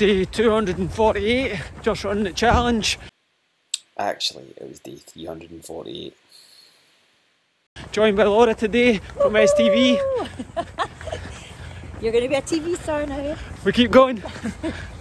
day 248, just running the challenge. Actually, it was day 348. Joined by Laura today from STV. You're going to be a TV star now. We keep going.